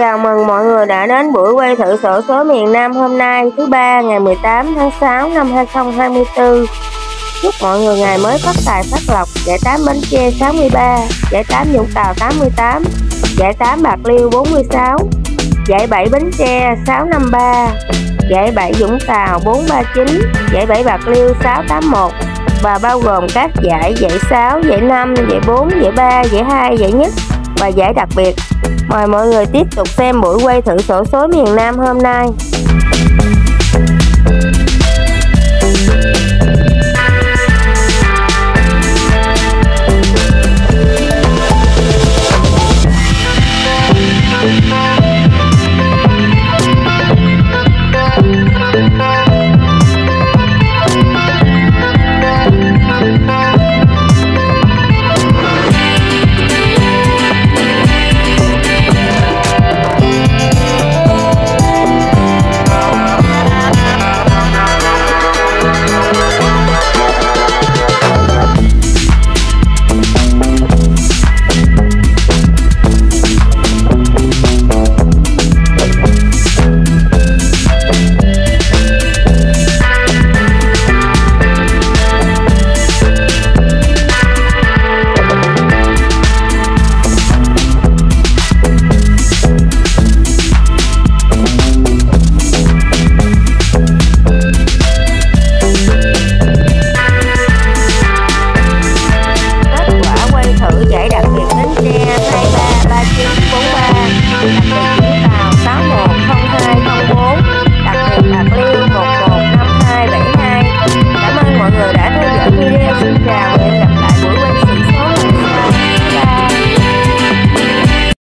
Chào mừng mọi người đã đến buổi quay thử sổ số miền Nam hôm nay thứ ba ngày 18 tháng 6 năm 2024. Chúc mọi người ngày mới phát tài phát lộc, giải 8 Bến Tre 63, giải 8 Vũng Tàu 88, giải 8 Bạc Liêu 46, giải 7 Bến Tre 653, giải 7 Vũng Tàu 439, giải 7 Bạc Liêu 681 và bao gồm các giải giải 6, giải 5, giải 4, giải 3, giải 2, giải nhất và giải đặc biệt Mời mọi người tiếp tục xem buổi quay thử sổ số miền Nam hôm nay. Thank